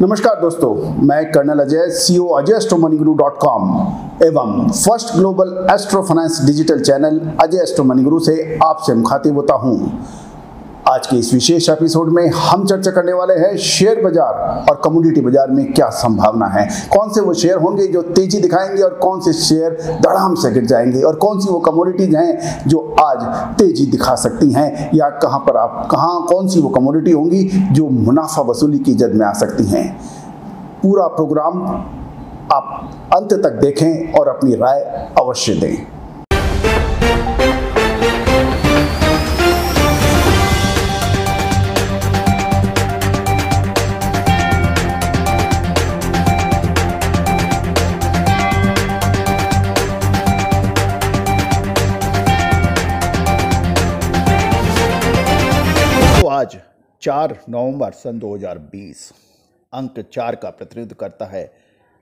नमस्कार दोस्तों, मैं colonel Ajay CO Ajay money Guru dot com एवं first global astro finance digital channel Ajay astro money Guru से आपसे मुखातिब होता हूँ। आज के इस विशेष एपिसोड में हम चर्चा करने वाले हैं शेयर बाज़ार और कम्युनिटी बाज़ार में क्या संभावना है। कौन से वो शेयर होंगे जो तेज़ी दिखाएँगे और कौन से शेयर धड़ाम से गिर जाएँगे और कौन सी वो कमोडिटीज हैं जो आज तेज़ी दिखा सकती हैं या कहाँ पर आप, कहाँ, कौन सी वो कमोडिटी होंगी जो मुनाफा वसूली की जद में आ सकती हैं। पूरा प्रोग्राम आप अंत तक देखें और अपनी राय अवश्य दें। चार नवंबर सन 2020 अंक चार का प्रतिनिधित्व करता है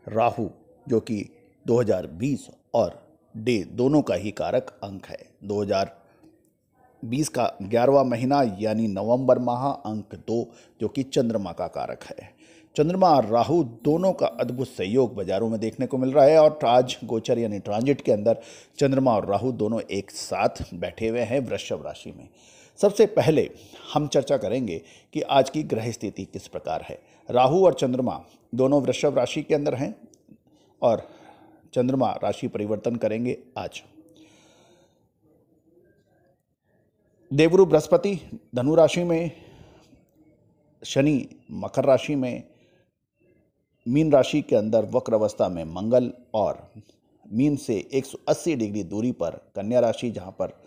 राहु, जो कि 2020 और डे दोनों का ही कारक अंक है। 2020 का ग्यारहवा महीना यानी नवंबर माह अंक दो, जो कि चंद्रमा का कारक है। चंद्रमा और राहु दोनों का अद्भुत सहयोग बाजारों में देखने को मिल रहा है और आज गोचर यानी ट्रांजिट के अंदर चंद्रमा और राहु दोनों एक साथ बैठे हुए हैं वृषभ राशि में। सबसे पहले हम चर्चा करेंगे कि आज की ग्रह स्थिति किस प्रकार है। राहु और चंद्रमा दोनों वृषभ राशि के अंदर हैं और चंद्रमा राशि परिवर्तन करेंगे आज। देवरु बृहस्पति धनु राशि में, शनि मकर राशि में, मीन राशि के अंदर वक्र अवस्था में मंगल और मीन से 180 डिग्री दूरी पर कन्या राशि जहाँ पर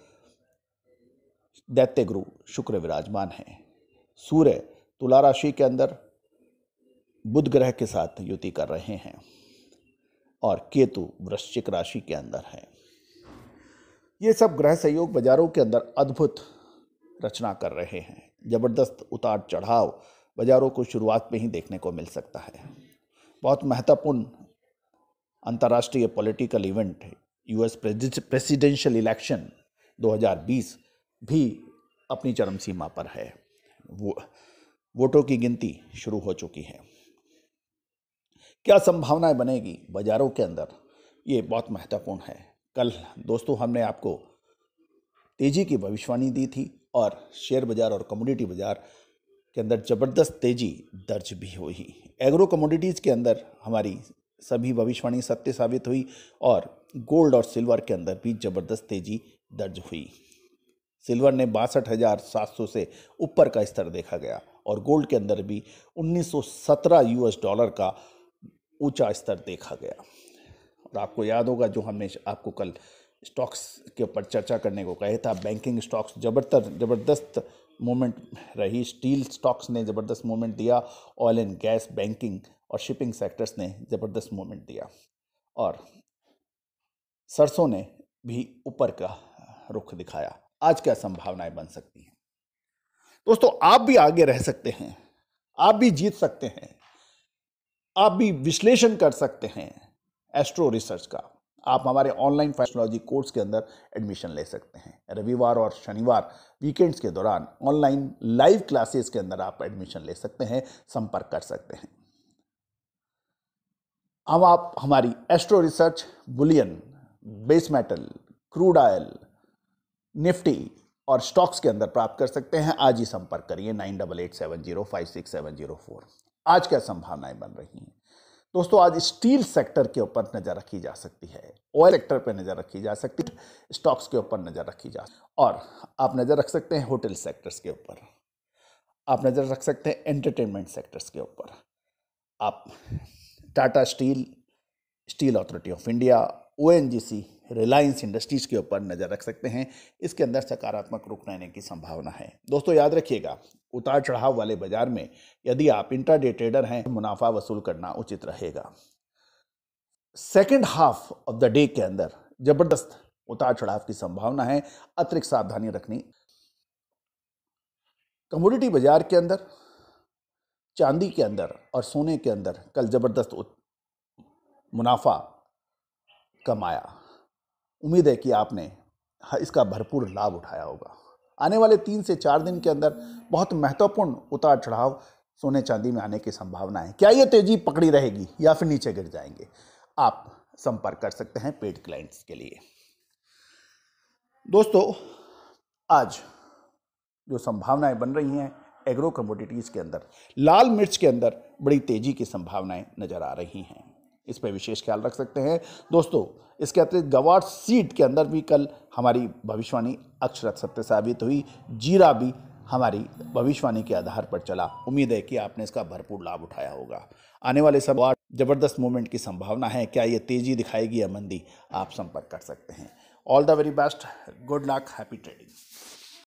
दैत्य गुरु शुक्र विराजमान है। सूर्य तुला राशि के अंदर बुध ग्रह के साथ युति कर रहे हैं और केतु वृश्चिक राशि के अंदर है। ये सब ग्रह सहयोग बाजारों के अंदर अद्भुत रचना कर रहे हैं। ज़बरदस्त उतार चढ़ाव बाजारों को शुरुआत में ही देखने को मिल सकता है। बहुत महत्वपूर्ण अंतर्राष्ट्रीय political event, US presidential election 2020 भी अपनी चरम सीमा पर है। वो, वोटों की गिनती शुरू हो चुकी है। क्या संभावनाएँ बनेगी बाजारों के अंदर? ये बहुत महत्वपूर्ण है। कल दोस्तों हमने आपको तेज़ी की भविष्यवाणी दी थी और शेयर बाज़ार और कमोडिटी बाज़ार के अंदर ज़बरदस्त तेज़ी दर्ज भी हुई। एग्रो कमोडिटीज़ के अंदर हमारी सभी भविष्यवाणी सत्य साबित हुई और गोल्ड और सिल्वर के अंदर भी ज़बरदस्त तेज़ी दर्ज हुई। सिल्वर ने बासठ से ऊपर का स्तर देखा गया और गोल्ड के अंदर भी 1917 यूएस डॉलर का ऊँचा स्तर देखा गया। और आपको याद होगा, जो हमने आपको कल स्टॉक्स के ऊपर चर्चा करने को कहे था, बैंकिंग स्टॉक्स ज़बरदस्त ज़बरदस्त मूवमेंट रही। स्टील स्टॉक्स ने ज़बरदस्त मूवमेंट दिया, ऑयल एंड गैस, बैंकिंग और शिपिंग सेक्टर्स ने ज़बरदस्त मूवमेंट दिया। और सरसों ने भी ऊपर का रुख दिखाया। आज क्या संभावनाएँ बन सकती हैं? दोस्तों, आप भी आगे रह सकते हैं, आप भी जीत सकते हैं, आप भी विश्लेषण कर सकते हैं एस्ट्रो रिसर्च का। आप हमारे ऑनलाइन फैशनोलॉजी कोर्स के अंदर एडमिशन ले सकते हैं। रविवार और शनिवार वीकेंड्स के दौरान ऑनलाइन लाइव क्लासेस के अंदर आप एडमिशन ले सकते हैं, संपर्क कर सकते हैं। अब आप हमारी astro research bullion, base metal, crude oil Nifty और स्टॉक्स के अंदर प्राप्त कर सकते हैं। आज ही संपर्क करिए nine double eight seven zero five six seven zero four आज क्या संभावनाएँ बन रही हैं? दोस्तों, आज स्टील सेक्टर के ऊपर नज़र रखी जा सकती है। ऑयल सेक्टर पर नज़र रखी जा सकती है। स्टॉक्स के ऊपर नज़र रखी जा और आप नज़र रख सकते हैं होटल सेक्टर्स के ऊपर। आप नज़र रख सकते हैं एंटरटेनमेंट सेक्टर्स के ऊपर। आप Tata steel steel authority of India, ONGC Reliance Industries के ऊपर नज़र रख सकते हैं। इसके अंदर सकारात्मक रुख रहने की संभावना है। दोस्तों, याद रखिएगा, उतार चढ़ाव वाले बाज़ार में यदि आप इंटरडे ट्रेडर हैं तो मुनाफा वसूल करना उचित रहेगा। Second half of the day के अंदर ज़बरदस्त उतार चढ़ाव की संभावना है। अतिरिक्त सावधानी रखनी। कमोडिटी बाज़ार के अंदर, चांदी के अंदर और सोने के अंदर कल ज़बरदस्त मुनाफा कमाया उम्मीद है कि आपने इसका भरपूर लाभ उठाया होगा। आने वाले तीन से चार दिन के अंदर बहुत महत्वपूर्ण उतार चढ़ाव सोने चांदी में आने की संभावना है। क्या ये तेज़ी पकड़ी रहेगी या फिर नीचे गिर जाएँगे? आप संपर्क कर सकते हैं पेड क्लाइंट्स के लिए। दोस्तों, आज जो संभावनाएँ बन रही हैं एग्रो कमोडिटीज़ के अंदर, लाल मिर्च के अंदर बड़ी तेज़ी की संभावनाएँ नज़र आ रही हैं। इस पर विशेष ख्याल रख सकते हैं। दोस्तों, इसके अतिरिक्त गवार सीट के अंदर भी कल हमारी भविष्यवाणी अक्षरत सत्य साबित हुई। जीरा भी हमारी भविष्यवाणी के आधार पर चला। उम्मीद है कि आपने इसका भरपूर लाभ उठाया होगा। आने वाले सब ज़बरदस्त मूवमेंट की संभावना है। क्या ये तेज़ी दिखाएगी या मंदी, आप संपर्क कर सकते हैं। All the very best good luck happy trading